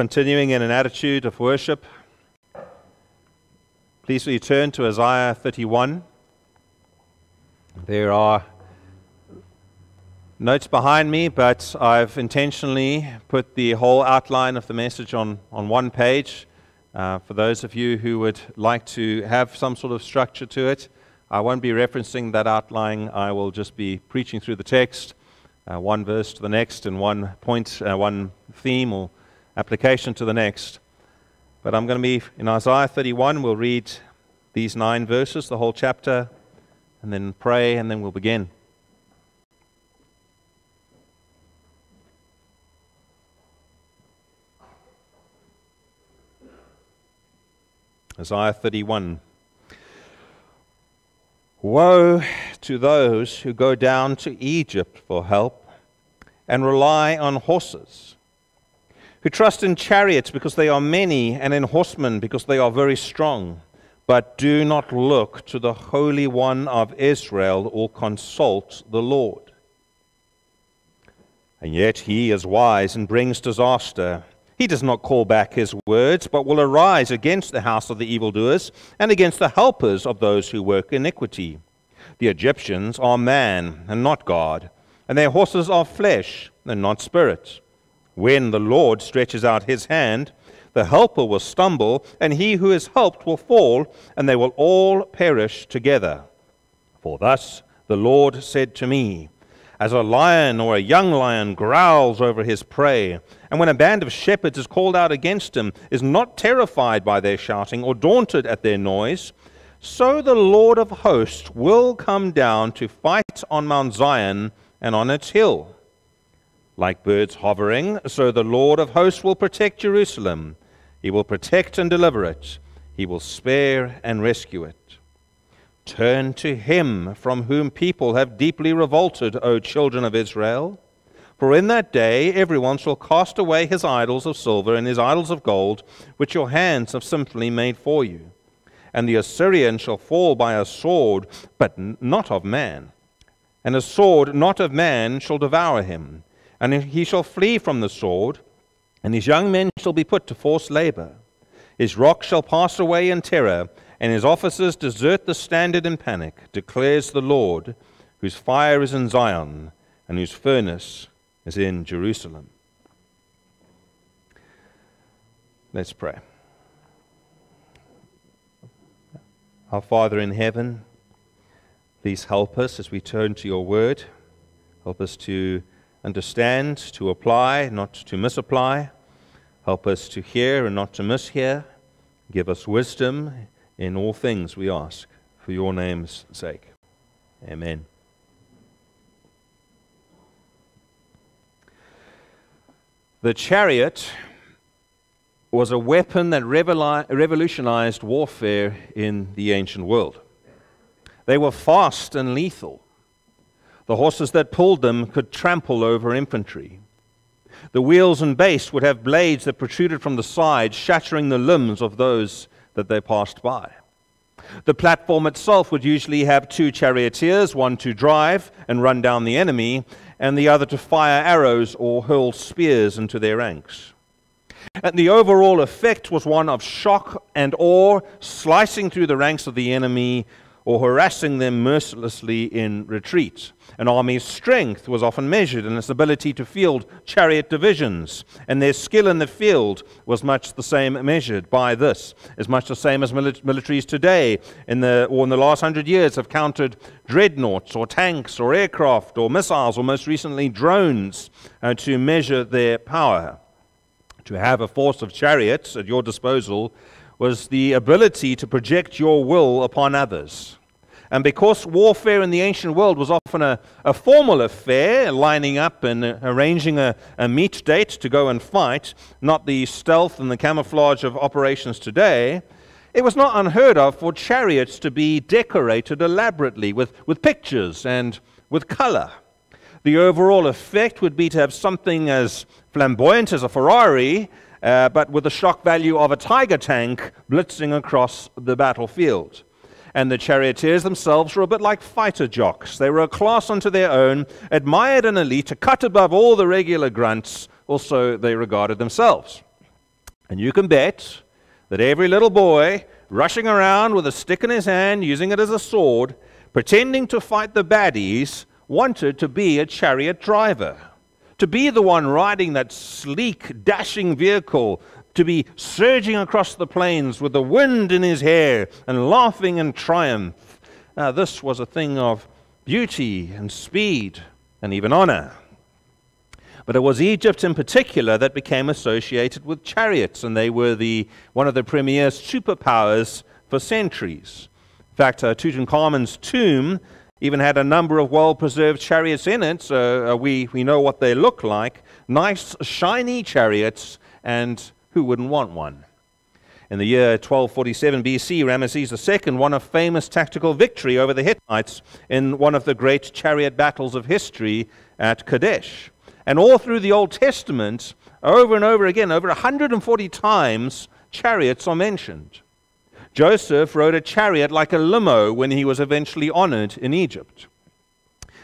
continuing in an attitude of worship, please return to Isaiah 31. There are notes behind me, but I've intentionally put the whole outline of the message on, on one page. Uh, for those of you who would like to have some sort of structure to it, I won't be referencing that outline. I will just be preaching through the text, uh, one verse to the next, and one point, uh, one theme or application to the next. But I'm going to be in Isaiah 31. We'll read these nine verses, the whole chapter, and then pray, and then we'll begin. Isaiah 31. Woe to those who go down to Egypt for help and rely on horses, who trust in chariots because they are many, and in horsemen because they are very strong, but do not look to the Holy One of Israel or consult the Lord. And yet he is wise and brings disaster. He does not call back his words, but will arise against the house of the evildoers and against the helpers of those who work iniquity. The Egyptians are man and not God, and their horses are flesh and not spirit. When the Lord stretches out his hand, the helper will stumble, and he who is helped will fall, and they will all perish together. For thus the Lord said to me, as a lion or a young lion growls over his prey, and when a band of shepherds is called out against him, is not terrified by their shouting or daunted at their noise, so the Lord of hosts will come down to fight on Mount Zion and on its hill. Like birds hovering, so the Lord of hosts will protect Jerusalem. He will protect and deliver it. He will spare and rescue it. Turn to him from whom people have deeply revolted, O children of Israel. For in that day everyone shall cast away his idols of silver and his idols of gold, which your hands have simply made for you. And the Assyrian shall fall by a sword, but not of man. And a sword not of man shall devour him. And he shall flee from the sword, and his young men shall be put to forced labor. His rock shall pass away in terror and his officers desert the standard in panic, declares the Lord, whose fire is in Zion and whose furnace is in Jerusalem. Let's pray. Our Father in heaven, please help us as we turn to your word. Help us to understand, to apply, not to misapply. Help us to hear and not to mishear. Give us wisdom in all things we ask, for your name's sake. Amen. The chariot was a weapon that revolutionized warfare in the ancient world. They were fast and lethal. The horses that pulled them could trample over infantry. The wheels and base would have blades that protruded from the sides, shattering the limbs of those that they passed by. The platform itself would usually have two charioteers, one to drive and run down the enemy, and the other to fire arrows or hurl spears into their ranks. And the overall effect was one of shock and awe, slicing through the ranks of the enemy or harassing them mercilessly in retreat. An army's strength was often measured in its ability to field chariot divisions, and their skill in the field was much the same measured by this, as much the same as militaries today in the, or in the last hundred years have counted dreadnoughts or tanks or aircraft or missiles or most recently drones uh, to measure their power. To have a force of chariots at your disposal was the ability to project your will upon others. And because warfare in the ancient world was often a, a formal affair, lining up and arranging a, a meet date to go and fight, not the stealth and the camouflage of operations today, it was not unheard of for chariots to be decorated elaborately with, with pictures and with color. The overall effect would be to have something as flamboyant as a Ferrari, uh, but with the shock value of a Tiger tank blitzing across the battlefield. And the charioteers themselves were a bit like fighter jocks. They were a class unto their own, admired and elite, cut above all the regular grunts, also they regarded themselves. And you can bet that every little boy rushing around with a stick in his hand, using it as a sword, pretending to fight the baddies, wanted to be a chariot driver. To be the one riding that sleek, dashing vehicle, to be surging across the plains with the wind in his hair and laughing in triumph. Now, this was a thing of beauty and speed and even honor. But it was Egypt in particular that became associated with chariots, and they were the, one of the premier superpowers for centuries. In fact, uh, Tutankhamun's tomb even had a number of well preserved chariots in it, so uh, we, we know what they look like. Nice, shiny chariots, and who wouldn't want one? In the year 1247 BC, Ramesses II won a famous tactical victory over the Hittites in one of the great chariot battles of history at Kadesh. And all through the Old Testament, over and over again, over 140 times, chariots are mentioned. Joseph rode a chariot like a limo when he was eventually honored in Egypt.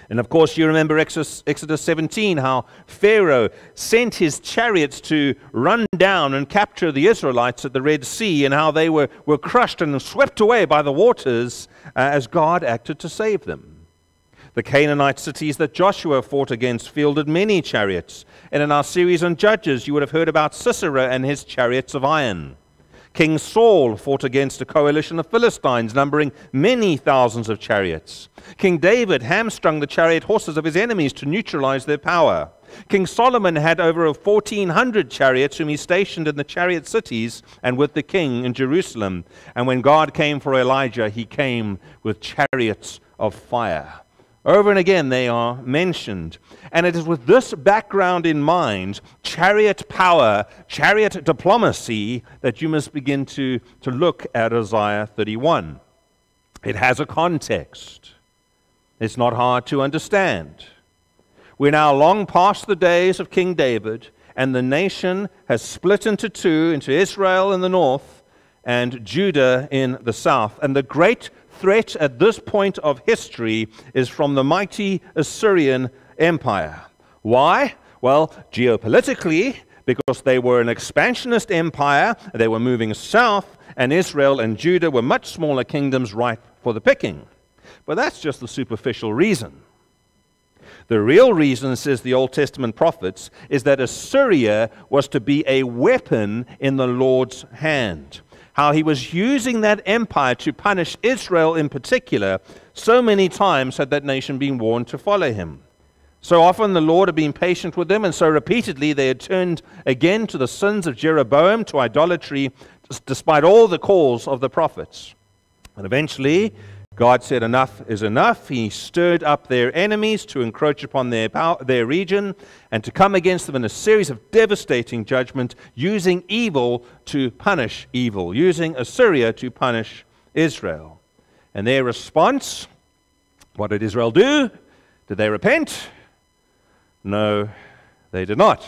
And of course, you remember Exodus, 17, how Pharaoh sent his chariots to run down and capture the Israelites at the Red Sea, and how they were, were crushed and swept away by the waters uh, as God acted to save them. The Canaanite cities that Joshua fought against fielded many chariots. And in our series on Judges, you would have heard about Sisera and his chariots of iron. King Saul fought against a coalition of Philistines, numbering many thousands of chariots. King David hamstrung the chariot horses of his enemies to neutralize their power. King Solomon had over 1,400 chariots whom he stationed in the chariot cities and with the king in Jerusalem. And when God came for Elijah, he came with chariots of fire. Over and again, they are mentioned. And it is with this background in mind, chariot power, chariot diplomacy, that you must begin to, to look at Isaiah 31. It has a context, it's not hard to understand. We're now long past the days of King David, and the nation has split into two into Israel in the north and Judah in the south. And the great threat at this point of history is from the mighty Assyrian Empire. Why? Well, geopolitically, because they were an expansionist empire, they were moving south, and Israel and Judah were much smaller kingdoms ripe for the picking. But that's just the superficial reason. The real reason, says the Old Testament prophets, is that Assyria was to be a weapon in the Lord's hand how he was using that empire to punish Israel in particular. So many times had that nation been warned to follow him. So often the Lord had been patient with them, and so repeatedly they had turned again to the sins of Jeroboam, to idolatry, despite all the calls of the prophets. And eventually, God said, Enough is enough. He stirred up their enemies to encroach upon their, power, their region and to come against them in a series of devastating judgment, using evil to punish evil, using Assyria to punish Israel. And their response what did Israel do? Did they repent? No, they did not.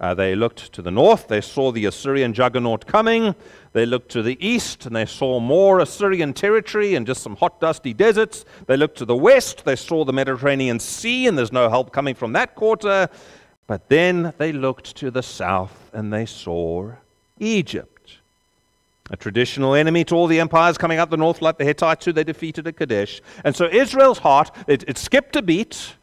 Uh, they looked to the north, they saw the Assyrian juggernaut coming. They looked to the east, and they saw more Assyrian territory and just some hot, dusty deserts. They looked to the west, they saw the Mediterranean Sea, and there's no help coming from that quarter. But then they looked to the south, and they saw Egypt. A traditional enemy to all the empires coming out the north, like the Hittites, who they defeated at Kadesh. And so Israel's heart, it, it skipped a beat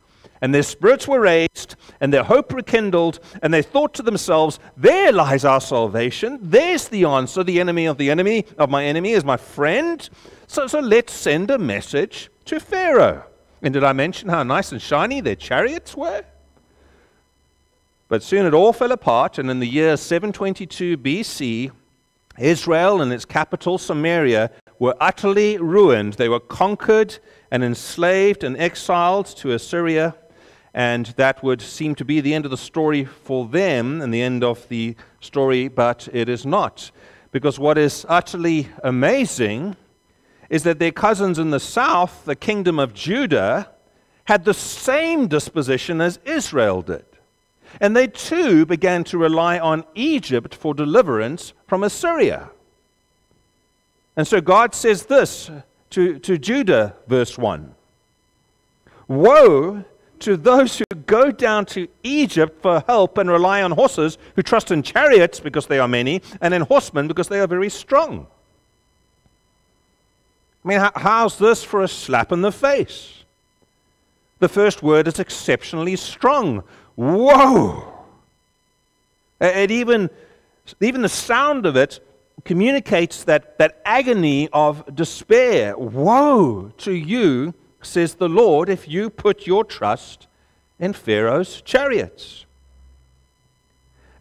and their spirits were raised, and their hope rekindled, and they thought to themselves, There lies our salvation. There's the answer. The enemy of the enemy of my enemy is my friend. So, so let's send a message to Pharaoh. And did I mention how nice and shiny their chariots were? But soon it all fell apart, and in the year 722 BC, Israel and its capital, Samaria, were utterly ruined. They were conquered and enslaved and exiled to Assyria and that would seem to be the end of the story for them and the end of the story, but it is not. Because what is utterly amazing is that their cousins in the south, the kingdom of Judah, had the same disposition as Israel did. And they too began to rely on Egypt for deliverance from Assyria. And so God says this to, to Judah, verse 1 Woe to those who go down to Egypt for help and rely on horses, who trust in chariots because they are many, and in horsemen because they are very strong. I mean, how's this for a slap in the face? The first word is exceptionally strong. Whoa! It even, even the sound of it communicates that, that agony of despair. Woe to you, says the Lord, if you put your trust in Pharaoh's chariots.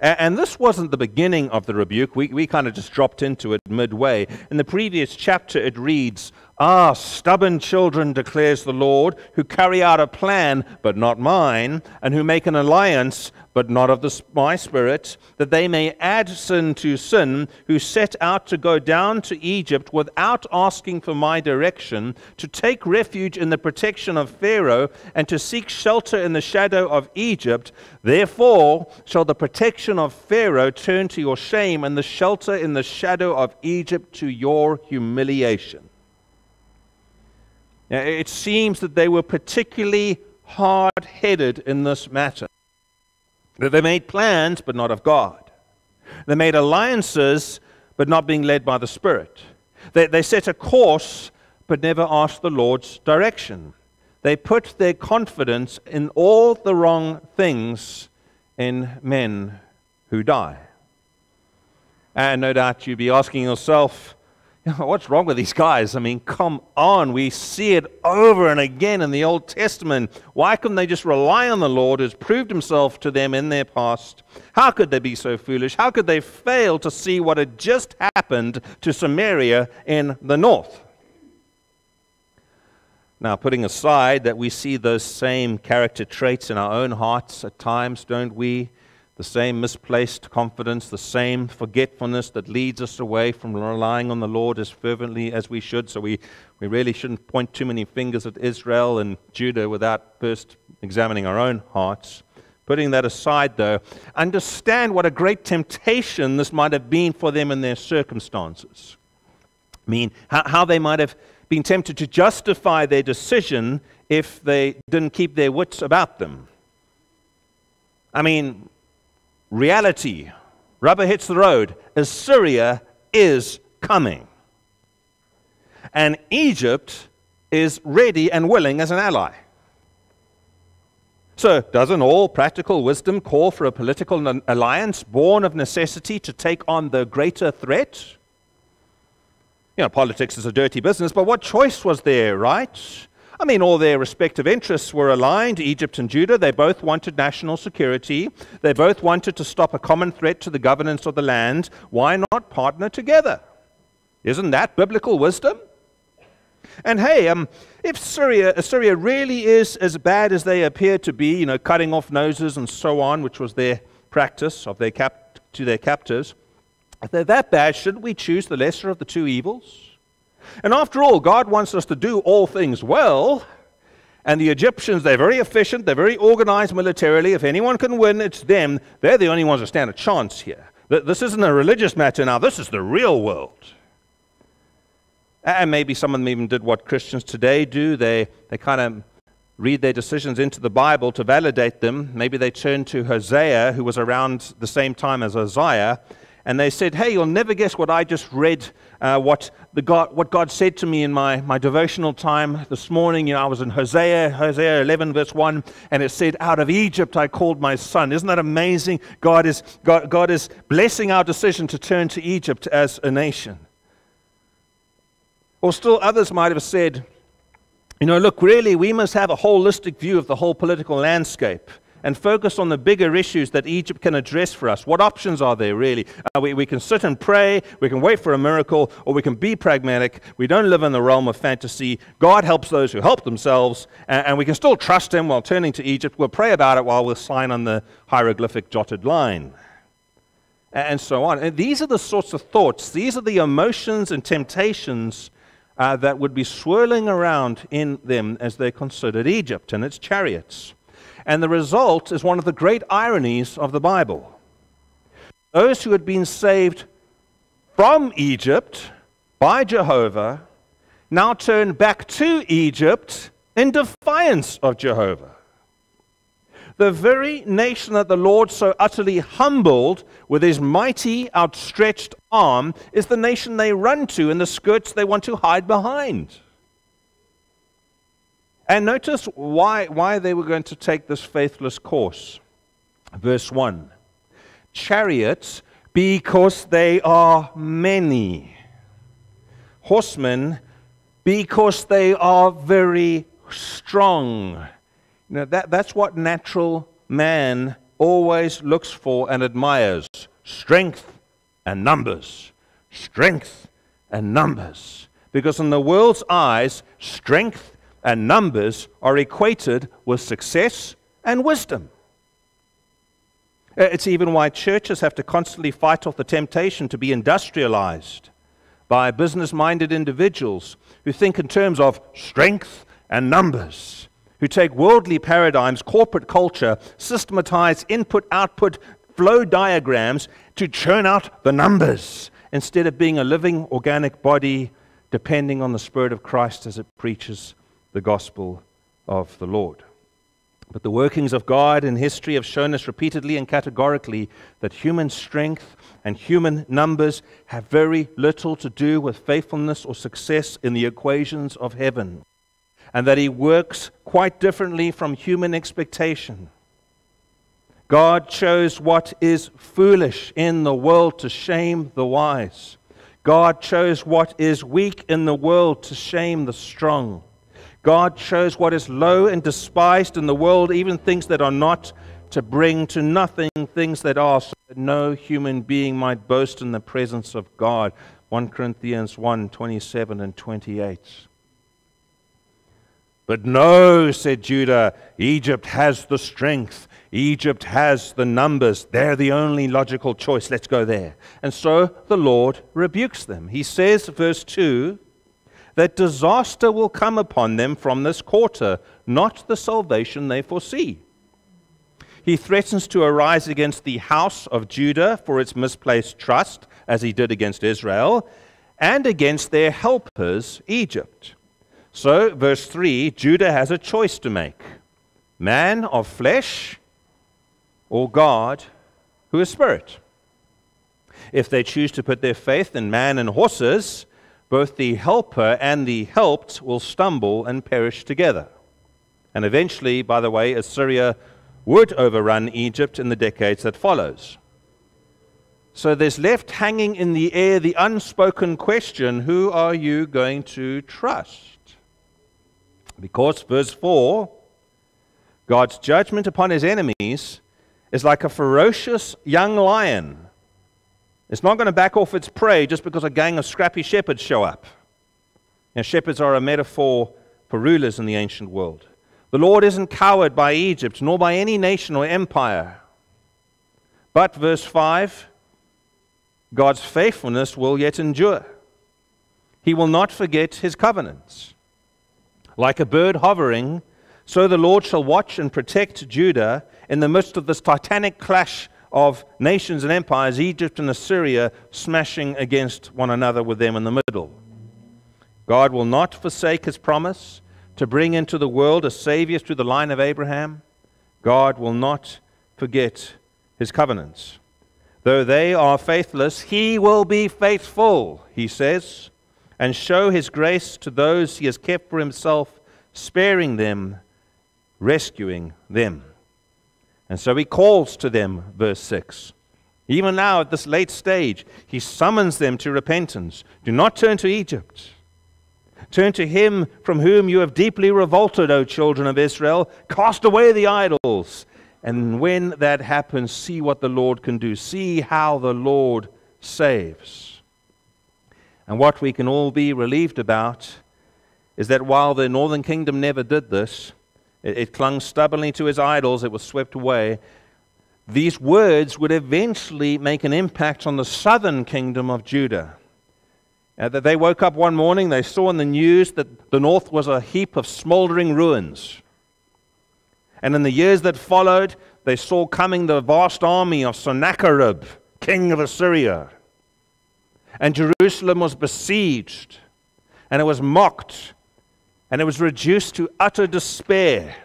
And this wasn't the beginning of the rebuke. We, we kind of just dropped into it midway. In the previous chapter, it reads, Ah, stubborn children, declares the Lord, who carry out a plan, but not mine, and who make an alliance, but not of the, my spirit, that they may add sin to sin, who set out to go down to Egypt without asking for my direction, to take refuge in the protection of Pharaoh, and to seek shelter in the shadow of Egypt. Therefore shall the protection of Pharaoh turn to your shame, and the shelter in the shadow of Egypt to your humiliation. It seems that they were particularly hard headed in this matter. That they made plans, but not of God. They made alliances, but not being led by the Spirit. They, they set a course, but never asked the Lord's direction. They put their confidence in all the wrong things in men who die. And no doubt you'd be asking yourself, What's wrong with these guys? I mean, come on. We see it over and again in the Old Testament. Why couldn't they just rely on the Lord who's proved himself to them in their past? How could they be so foolish? How could they fail to see what had just happened to Samaria in the north? Now, putting aside that we see those same character traits in our own hearts at times, don't we? The same misplaced confidence, the same forgetfulness that leads us away from relying on the Lord as fervently as we should. So we, we really shouldn't point too many fingers at Israel and Judah without first examining our own hearts. Putting that aside, though, understand what a great temptation this might have been for them in their circumstances. I mean, how, how they might have been tempted to justify their decision if they didn't keep their wits about them. I mean, reality, rubber hits the road, Assyria is coming. And Egypt is ready and willing as an ally. So, doesn't all practical wisdom call for a political alliance born of necessity to take on the greater threat? You know, politics is a dirty business, but what choice was there, right? I mean, all their respective interests were aligned, Egypt and Judah. They both wanted national security. They both wanted to stop a common threat to the governance of the land. Why not partner together? Isn't that biblical wisdom? And hey, um, if Syria, Assyria really is as bad as they appear to be, you know, cutting off noses and so on, which was their practice of their cap- to their captives, if they're that bad, shouldn't we choose the lesser of the two evils? And after all, God wants us to do all things well. And the Egyptians, they're very efficient, they're very organized militarily. If anyone can win, it's them. They're the only ones that stand a chance here. This isn't a religious matter now, this is the real world. And maybe some of them even did what Christians today do. They, they kind of read their decisions into the Bible to validate them. Maybe they turned to Hosea, who was around the same time as Isaiah, and they said, Hey, you'll never guess what I just read, uh, what, the God, what God said to me in my, my devotional time this morning. You know, I was in Hosea, Hosea 11, verse 1, and it said, Out of Egypt I called my son. Isn't that amazing? God is, God, God is blessing our decision to turn to Egypt as a nation. Or still others might have said, You know, look, really, we must have a holistic view of the whole political landscape and focus on the bigger issues that Egypt can address for us. What options are there, really? Uh, we, we can sit and pray, we can wait for a miracle, or we can be pragmatic. We don't live in the realm of fantasy. God helps those who help themselves, and, and we can still trust Him while turning to Egypt. We'll pray about it while we'll sign on the hieroglyphic jotted line and so on. And these are the sorts of thoughts, these are the emotions and temptations uh, that would be swirling around in them as they considered Egypt and its chariots. And the result is one of the great ironies of the Bible. Those who had been saved from Egypt by Jehovah now turn back to Egypt in defiance of Jehovah. The very nation that the Lord so utterly humbled with his mighty outstretched arm is the nation they run to and the skirts they want to hide behind. And notice why, why they were going to take this faithless course. Verse 1 Chariots, because they are many. Horsemen, because they are very strong. You know, that, that's what natural man always looks for and admires strength and numbers. Strength and numbers. Because in the world's eyes, strength and numbers are equated with success and wisdom. Uh, it's even why churches have to constantly fight off the temptation to be industrialized by business minded individuals who think in terms of strength and numbers, who take worldly paradigms, corporate culture, systematize input output flow diagrams to churn out the numbers instead of being a living organic body depending on the Spirit of Christ as it preaches the gospel of the Lord. But the workings of God in history have shown us repeatedly and categorically that human strength and human numbers have very little to do with faithfulness or success in the equations of heaven, and that He works quite differently from human expectation. God chose what is foolish in the world to shame the wise. God chose what is weak in the world to shame the strong. God chose what is low and despised in the world, even things that are not, to bring to nothing things that are, so that no human being might boast in the presence of God. 1 Corinthians 1 27 and 28. But no, said Judah, Egypt has the strength. Egypt has the numbers. They're the only logical choice. Let's go there. And so the Lord rebukes them. He says, verse 2 that disaster will come upon them from this quarter, not the salvation they foresee. He threatens to arise against the house of Judah for its misplaced trust, as he did against Israel, and against their helpers, Egypt. So, verse 3 Judah has a choice to make man of flesh or God who is spirit. If they choose to put their faith in man and horses, both the helper and the helped will stumble and perish together. And eventually, by the way, Assyria would overrun Egypt in the decades that follows. So there's left hanging in the air the unspoken question who are you going to trust? Because, verse 4, God's judgment upon his enemies is like a ferocious young lion it's not going to back off its prey just because a gang of scrappy shepherds show up. Now, shepherds are a metaphor for rulers in the ancient world. The Lord isn't cowered by Egypt, nor by any nation or empire. But, verse 5, God's faithfulness will yet endure. He will not forget his covenants. Like a bird hovering, so the Lord shall watch and protect Judah in the midst of this titanic clash of nations and empires, Egypt and Assyria, smashing against one another with them in the middle. God will not forsake his promise to bring into the world a Savior through the line of Abraham. God will not forget his covenants. Though they are faithless, he will be faithful, he says, and show his grace to those he has kept for himself, sparing them, rescuing them. And so he calls to them, verse 6. Even now, at this late stage, he summons them to repentance. Do not turn to Egypt. Turn to him from whom you have deeply revolted, O children of Israel. Cast away the idols. And when that happens, see what the Lord can do. See how the Lord saves. And what we can all be relieved about is that while the northern kingdom never did this, it, it clung stubbornly to his idols, it was swept away. These words would eventually make an impact on the southern kingdom of Judah. Uh, that they woke up one morning, they saw in the news that the north was a heap of smoldering ruins. And in the years that followed, they saw coming the vast army of Sennacherib, king of Assyria. And Jerusalem was besieged, and it was mocked, and it was reduced to utter despair.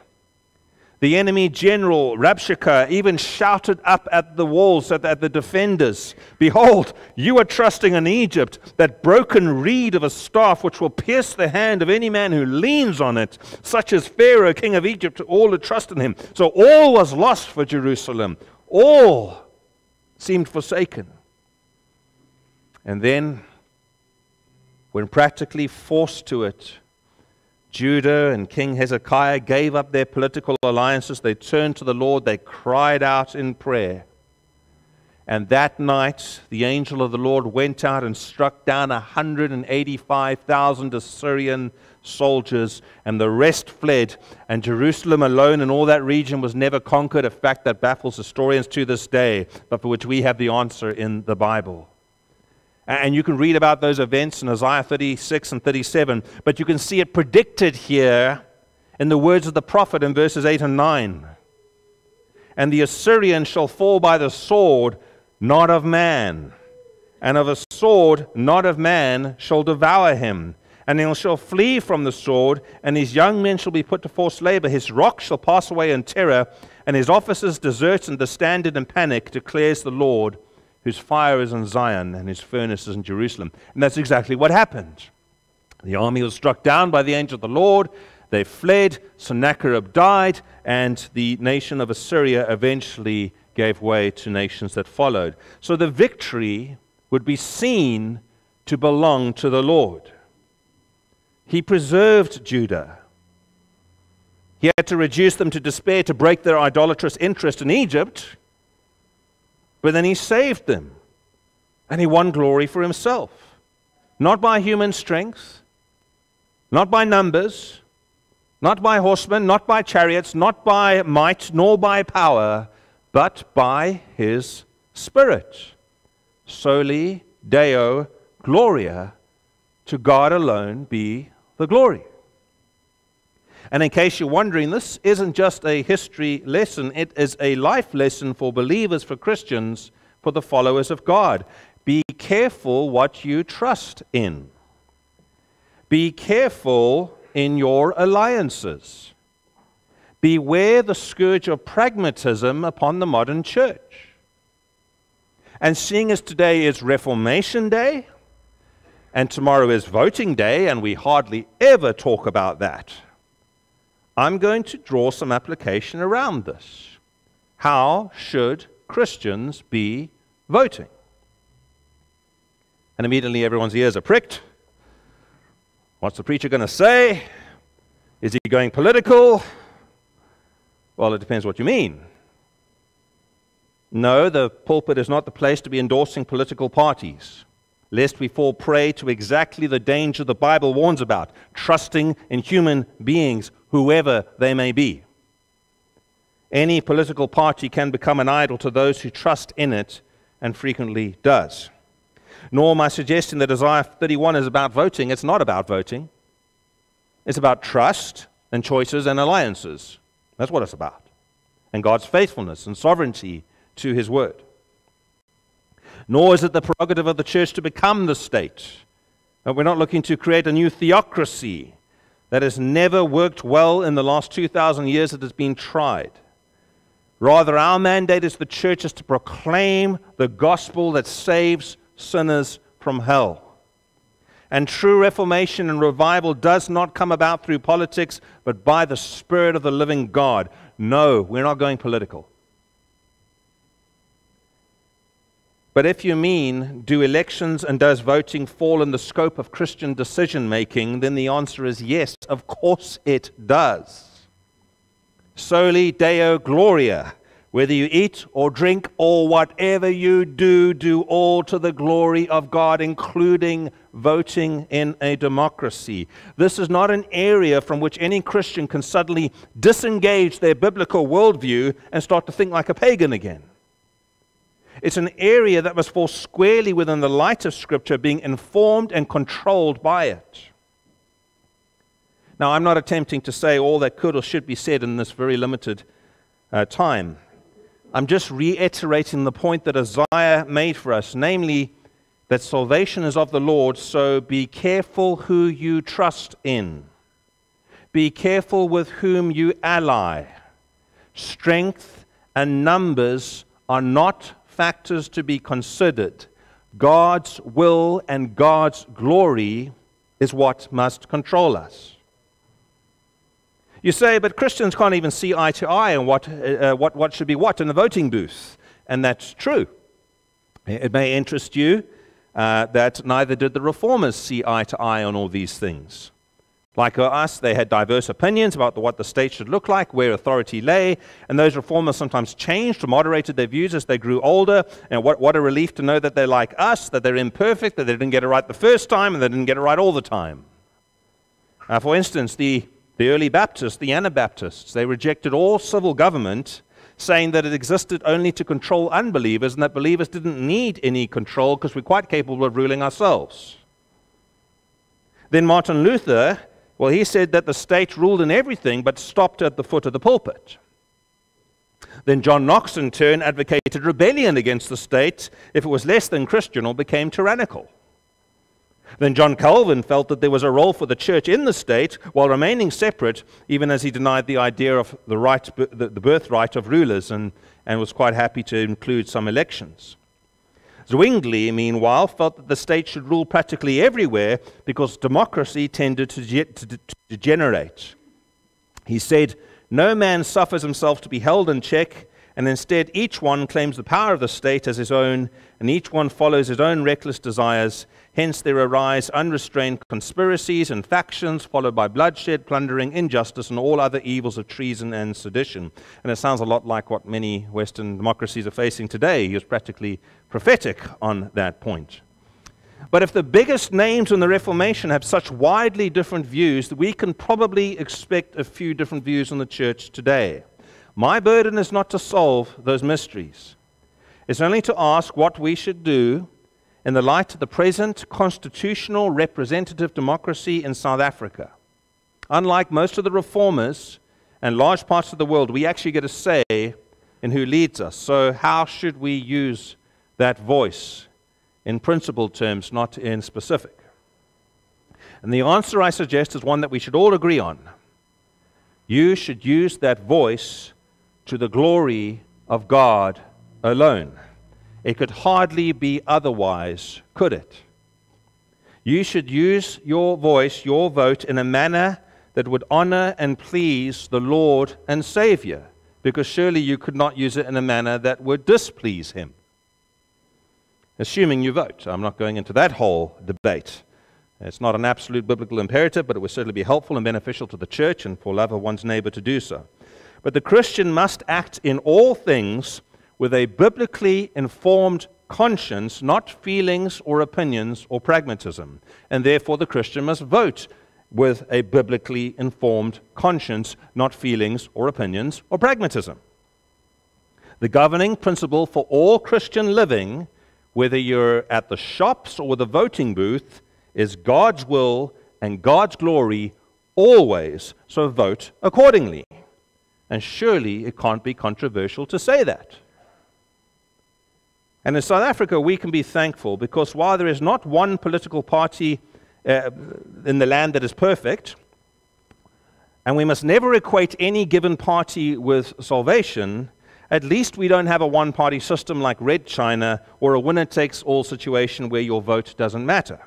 The enemy general, Rabshakeh, even shouted up at the walls, at, at the defenders Behold, you are trusting in Egypt, that broken reed of a staff which will pierce the hand of any man who leans on it, such as Pharaoh, king of Egypt, all that trust in him. So all was lost for Jerusalem. All seemed forsaken. And then, when practically forced to it, Judah and King Hezekiah gave up their political alliances. They turned to the Lord. They cried out in prayer. And that night, the angel of the Lord went out and struck down 185,000 Assyrian soldiers, and the rest fled. And Jerusalem alone and all that region was never conquered, a fact that baffles historians to this day, but for which we have the answer in the Bible. And you can read about those events in Isaiah 36 and 37, but you can see it predicted here in the words of the prophet in verses 8 and 9. And the Assyrian shall fall by the sword, not of man, and of a sword, not of man, shall devour him. And he shall flee from the sword, and his young men shall be put to forced labor. His rock shall pass away in terror, and his officers desert and the standard in panic, declares the Lord whose fire is in Zion and his furnace is in Jerusalem. And that's exactly what happened. The army was struck down by the angel of the Lord. They fled. Sennacherib died, and the nation of Assyria eventually gave way to nations that followed. So the victory would be seen to belong to the Lord. He preserved Judah. He had to reduce them to despair to break their idolatrous interest in Egypt. But then he saved them. And he won glory for himself. Not by human strength, not by numbers, not by horsemen, not by chariots, not by might, nor by power, but by his Spirit. Soli Deo Gloria, to God alone be the glory. And in case you're wondering, this isn't just a history lesson, it is a life lesson for believers, for Christians, for the followers of God. Be careful what you trust in. Be careful in your alliances. Beware the scourge of pragmatism upon the modern church. And seeing as today is Reformation Day, and tomorrow is voting day, and we hardly ever talk about that. I'm going to draw some application around this. How should Christians be voting? And immediately everyone's ears are pricked. What's the preacher going to say? Is he going political? Well, it depends what you mean. No, the pulpit is not the place to be endorsing political parties, lest we fall prey to exactly the danger the Bible warns about trusting in human beings whoever they may be. Any political party can become an idol to those who trust in it, and frequently does. Nor am I suggesting that Isaiah 31 is about voting. It's not about voting, it's about trust and choices and alliances. That's what it's about. And God's faithfulness and sovereignty to his word. Nor is it the prerogative of the church to become the state. We're not looking to create a new theocracy that has never worked well in the last 2,000 years that has been tried. Rather, our mandate as the church is to proclaim the gospel that saves sinners from hell. And true reformation and revival does not come about through politics, but by the Spirit of the living God. No, we're not going political. But if you mean, do elections and does voting fall in the scope of Christian decision making, then the answer is yes, of course it does. Soli Deo Gloria. Whether you eat or drink or whatever you do, do all to the glory of God, including voting in a democracy. This is not an area from which any Christian can suddenly disengage their biblical worldview and start to think like a pagan again. It's an area that must fall squarely within the light of Scripture, being informed and controlled by it. Now, I'm not attempting to say all that could or should be said in this very limited uh, time. I'm just reiterating the point that Isaiah made for us, namely that salvation is of the Lord, so be careful who you trust in. Be careful with whom you ally. strength and numbers are not factors to be considered. God's will and God's glory is what must control us. You say, but Christians can't even see eye to eye on what, uh, what, what should be what in the voting booth. And that's true. It may interest you uh, that neither did the reformers see eye to eye on all these things. Like us, they had diverse opinions about what the state should look like, where authority lay, and those reformers sometimes changed or moderated their views as they grew older. And what, what a relief to know that they're like us, that they're imperfect, that they didn't get it right the first time, and they didn't get it right all the time. Uh, for instance, the, the early Baptists, the Anabaptists, they rejected all civil government, saying that it existed only to control unbelievers, and that believers didn't need any control because we're quite capable of ruling ourselves. Then Martin Luther well, he said that the state ruled in everything but stopped at the foot of the pulpit. Then John Knox, in turn, advocated rebellion against the state if it was less than Christian or became tyrannical. Then John Calvin felt that there was a role for the church in the state while remaining separate, even as he denied the idea of the, right, the birthright of rulers and, and was quite happy to include some elections. Zwingli, meanwhile, felt that the state should rule practically everywhere because democracy tended to, de- to, to degenerate. He said, No man suffers himself to be held in check, and instead each one claims the power of the state as his own, and each one follows his own reckless desires, Hence, there arise unrestrained conspiracies and factions, followed by bloodshed, plundering, injustice, and all other evils of treason and sedition. And it sounds a lot like what many Western democracies are facing today. He was practically prophetic on that point. But if the biggest names in the Reformation have such widely different views, we can probably expect a few different views in the church today. My burden is not to solve those mysteries, it's only to ask what we should do in the light of the present constitutional representative democracy in South Africa. Unlike most of the reformers and large parts of the world, we actually get a say in who leads us. So, how should we use that voice in principle terms, not in specific? And the answer I suggest is one that we should all agree on. You should use that voice to the glory of God alone. It could hardly be otherwise, could it? You should use your voice, your vote, in a manner that would honor and please the Lord and Savior, because surely you could not use it in a manner that would displease Him. Assuming you vote. I'm not going into that whole debate. It's not an absolute biblical imperative, but it would certainly be helpful and beneficial to the church and for love of one's neighbor to do so. But the Christian must act in all things with a biblically informed conscience, not feelings or opinions or pragmatism. And therefore, the Christian must vote with a biblically informed conscience, not feelings or opinions or pragmatism. The governing principle for all Christian living, whether you're at the shops or the voting booth, is God's will and God's glory always, so vote accordingly. And surely it can't be controversial to say that. And in South Africa, we can be thankful because while there is not one political party uh, in the land that is perfect, and we must never equate any given party with salvation, at least we don't have a one party system like Red China or a winner takes all situation where your vote doesn't matter.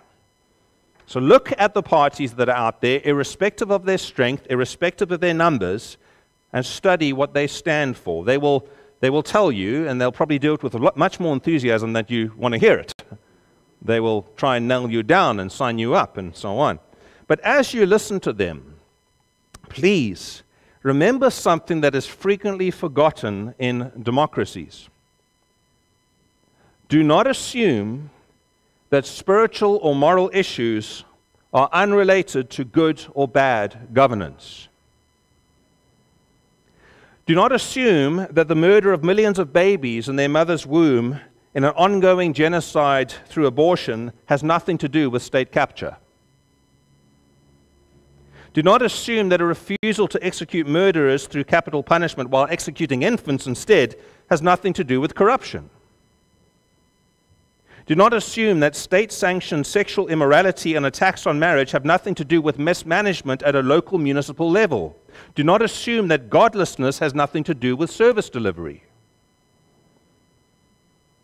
So look at the parties that are out there, irrespective of their strength, irrespective of their numbers, and study what they stand for. They will they will tell you, and they'll probably do it with much more enthusiasm than you want to hear it. They will try and nail you down and sign you up and so on. But as you listen to them, please remember something that is frequently forgotten in democracies. Do not assume that spiritual or moral issues are unrelated to good or bad governance. Do not assume that the murder of millions of babies in their mother's womb in an ongoing genocide through abortion has nothing to do with state capture. Do not assume that a refusal to execute murderers through capital punishment while executing infants instead has nothing to do with corruption. Do not assume that state sanctioned sexual immorality and attacks on marriage have nothing to do with mismanagement at a local municipal level. Do not assume that godlessness has nothing to do with service delivery.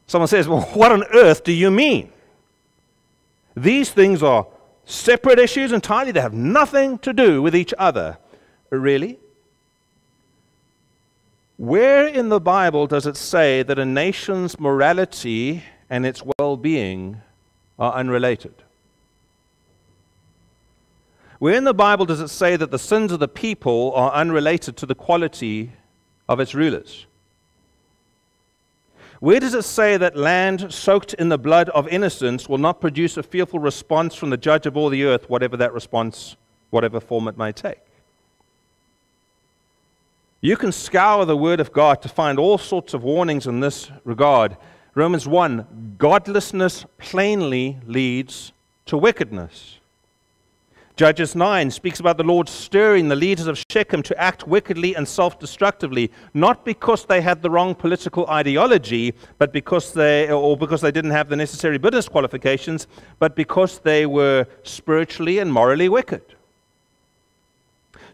Someone says, Well, what on earth do you mean? These things are separate issues entirely, they have nothing to do with each other. Really? Where in the Bible does it say that a nation's morality and its well being are unrelated? Where in the Bible does it say that the sins of the people are unrelated to the quality of its rulers? Where does it say that land soaked in the blood of innocents will not produce a fearful response from the judge of all the earth, whatever that response, whatever form it may take? You can scour the Word of God to find all sorts of warnings in this regard. Romans 1 Godlessness plainly leads to wickedness. Judges 9 speaks about the Lord stirring the leaders of Shechem to act wickedly and self destructively, not because they had the wrong political ideology, but because they, or because they didn't have the necessary business qualifications, but because they were spiritually and morally wicked.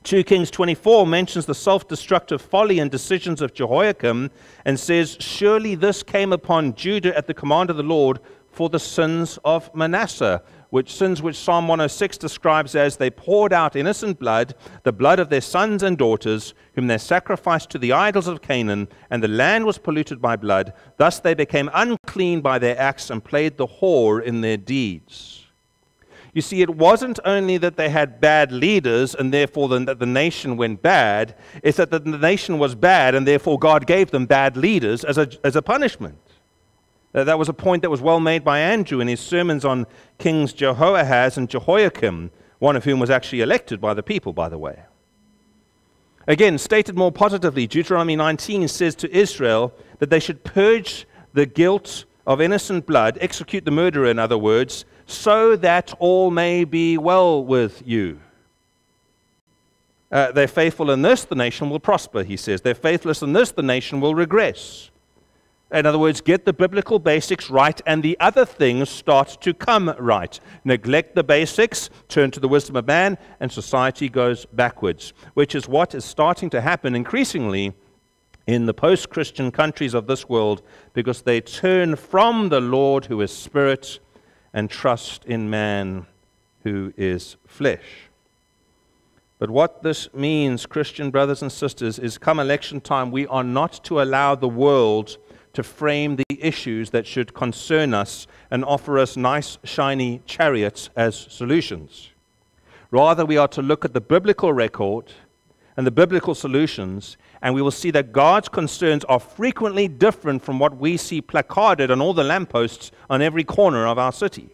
2 Kings 24 mentions the self destructive folly and decisions of Jehoiakim and says, Surely this came upon Judah at the command of the Lord for the sins of Manasseh which sins which Psalm 106 describes as they poured out innocent blood, the blood of their sons and daughters, whom they sacrificed to the idols of Canaan, and the land was polluted by blood. Thus they became unclean by their acts and played the whore in their deeds. You see, it wasn't only that they had bad leaders and therefore that the nation went bad, it's that the nation was bad and therefore God gave them bad leaders as a, as a punishment. Uh, that was a point that was well made by Andrew in his sermons on Kings Jehoahaz and Jehoiakim, one of whom was actually elected by the people, by the way. Again, stated more positively, Deuteronomy 19 says to Israel that they should purge the guilt of innocent blood, execute the murderer, in other words, so that all may be well with you. Uh, they're faithful in this, the nation will prosper, he says. They're faithless in this, the nation will regress. In other words, get the biblical basics right, and the other things start to come right. Neglect the basics, turn to the wisdom of man, and society goes backwards, which is what is starting to happen increasingly in the post Christian countries of this world because they turn from the Lord who is spirit and trust in man who is flesh. But what this means, Christian brothers and sisters, is come election time, we are not to allow the world to frame the issues that should concern us and offer us nice, shiny chariots as solutions. Rather, we are to look at the biblical record and the biblical solutions, and we will see that God's concerns are frequently different from what we see placarded on all the lampposts on every corner of our city.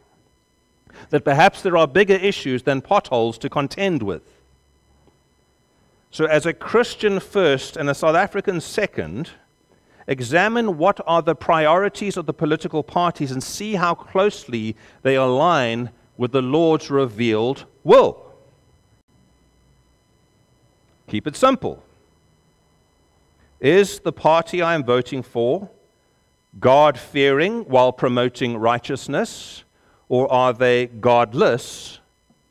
That perhaps there are bigger issues than potholes to contend with. So, as a Christian first and a South African second, examine what are the priorities of the political parties and see how closely they align with the Lord's revealed will. Keep it simple. Is the party I am voting for God fearing while promoting righteousness, or are they godless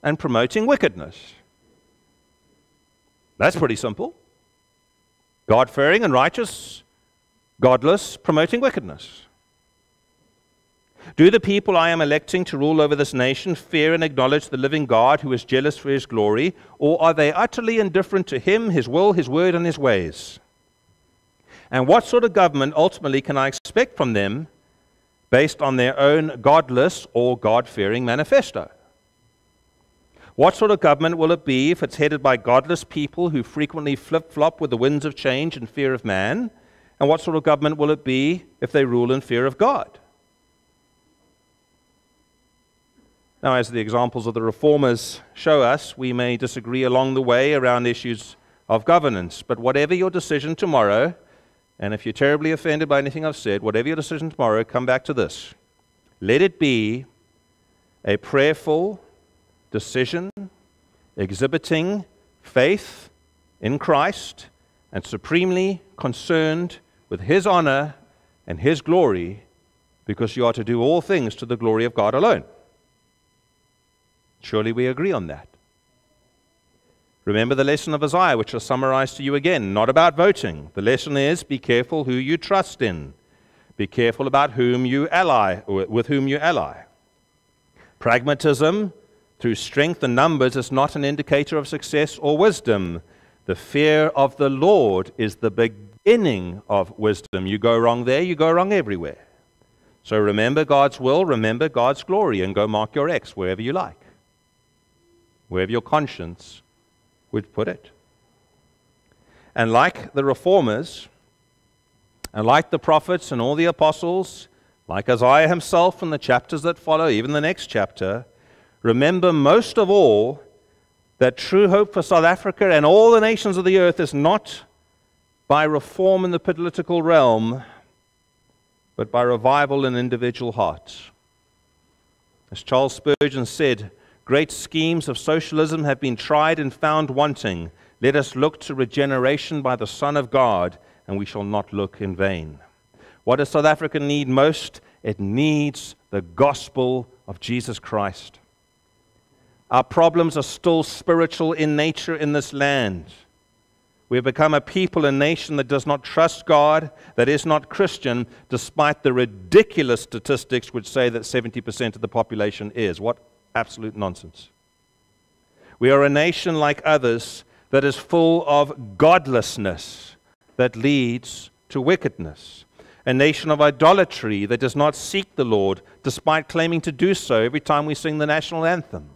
and promoting wickedness? That's pretty simple. God fearing and righteous godless, promoting wickedness? Do the people I am electing to rule over this nation fear and acknowledge the living God who is jealous for his glory, or are they utterly indifferent to him, his will, his word, and his ways? And what sort of government ultimately can I expect from them based on their own godless or God fearing manifesto? What sort of government will it be if it's headed by godless people who frequently flip flop with the winds of change and fear of man? And what sort of government will it be if they rule in fear of God? Now, as the examples of the reformers show us, we may disagree along the way around issues of governance. But whatever your decision tomorrow, and if you're terribly offended by anything I've said, whatever your decision tomorrow, come back to this. Let it be a prayerful decision exhibiting faith in Christ and supremely concerned with his honor and his glory, because you are to do all things to the glory of God alone. Surely we agree on that. Remember the lesson of Isaiah, which I'll summarize to you again. Not about voting. The lesson is be careful who you trust in. Be careful about whom you ally, with whom you ally. Pragmatism through strength and numbers is not an indicator of success or wisdom. The fear of the Lord is the beginning of wisdom. You go wrong there, you go wrong everywhere. So remember God's will, remember God's glory, and go mark your X wherever you like, wherever your conscience would put it. And like the reformers, and like the prophets and all the apostles, like Isaiah himself and the chapters that follow, even the next chapter, remember most of all that true hope for South Africa and all the nations of the earth is not by reform in the political realm, but by revival in individual hearts. As Charles Spurgeon said, great schemes of socialism have been tried and found wanting. Let us look to regeneration by the Son of God, and we shall not look in vain. What does South Africa need most? It needs the gospel of Jesus Christ. Our problems are still spiritual in nature in this land. We have become a people, a nation that does not trust God, that is not Christian, despite the ridiculous statistics which say that 70% of the population is. What absolute nonsense. We are a nation like others that is full of godlessness that leads to wickedness. A nation of idolatry that does not seek the Lord despite claiming to do so every time we sing the national anthem.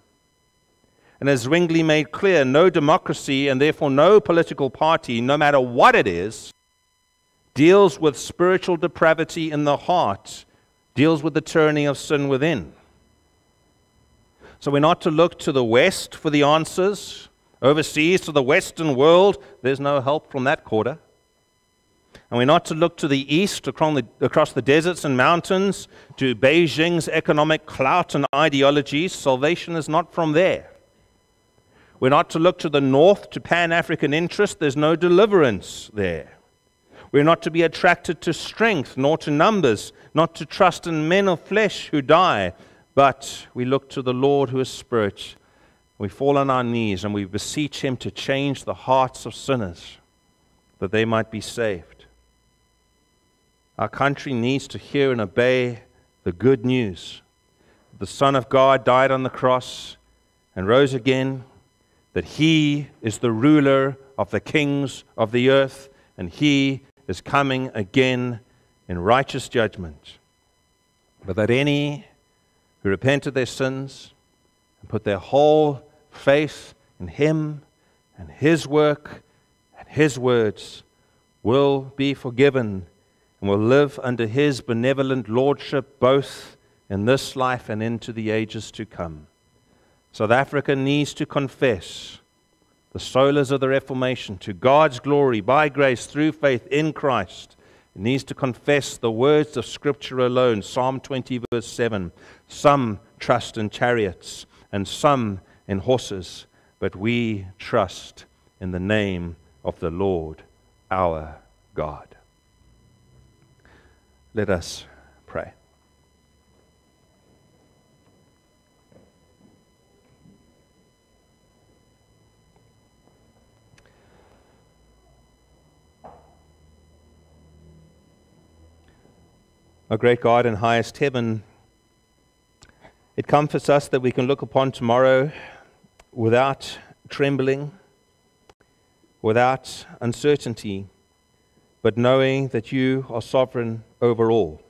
And as Zwingli made clear, no democracy and therefore no political party, no matter what it is, deals with spiritual depravity in the heart, deals with the turning of sin within. So we're not to look to the West for the answers. Overseas to the Western world, there's no help from that quarter. And we're not to look to the east across the deserts and mountains to Beijing's economic clout and ideologies. Salvation is not from there. We're not to look to the north to Pan African interest. There's no deliverance there. We're not to be attracted to strength, nor to numbers, not to trust in men of flesh who die, but we look to the Lord who is spirit. We fall on our knees and we beseech Him to change the hearts of sinners that they might be saved. Our country needs to hear and obey the good news. The Son of God died on the cross and rose again that he is the ruler of the kings of the earth, and he is coming again in righteous judgment. But that any who repent of their sins and put their whole faith in him and his work and his words will be forgiven and will live under his benevolent lordship both in this life and into the ages to come. South Africa needs to confess the solas of the Reformation to God's glory by grace through faith in Christ. It needs to confess the words of Scripture alone. Psalm 20, verse 7. Some trust in chariots and some in horses, but we trust in the name of the Lord our God. Let us pray. Our great God in highest heaven, it comforts us that we can look upon tomorrow without trembling, without uncertainty, but knowing that you are sovereign over all.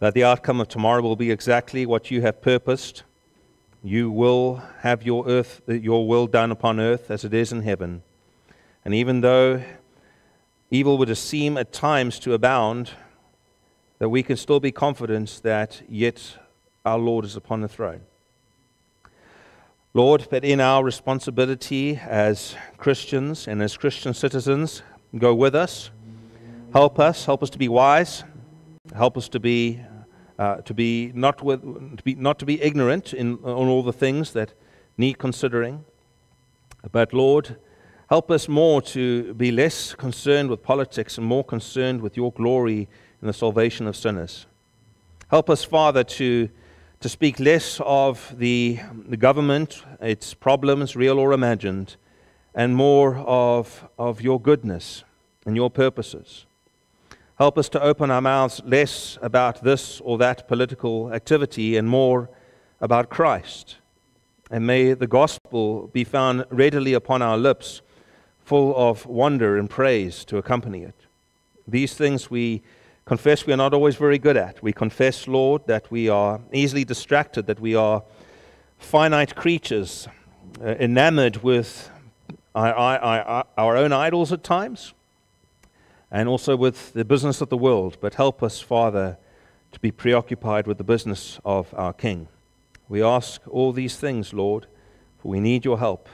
That the outcome of tomorrow will be exactly what you have purposed. You will have your earth, your will done upon earth as it is in heaven. And even though evil would seem at times to abound, that we can still be confident that yet our Lord is upon the throne. Lord, but in our responsibility as Christians and as Christian citizens, go with us. Help us. Help us to be wise. Help us to be, uh, to be, not, with, to be not to be ignorant in, on all the things that need considering. But Lord, help us more to be less concerned with politics and more concerned with your glory in the salvation of sinners. Help us, Father, to, to speak less of the, the government, its problems, real or imagined, and more of, of your goodness and your purposes. Help us to open our mouths less about this or that political activity and more about Christ. And may the gospel be found readily upon our lips, full of wonder and praise to accompany it. These things we confess we are not always very good at. We confess, Lord, that we are easily distracted, that we are finite creatures, uh, enamored with our, our, our own idols at times, and also with the business of the world. But help us, Father, to be preoccupied with the business of our King. We ask all these things, Lord, for we need your help.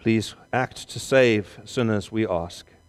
Please act to save sinners, we ask.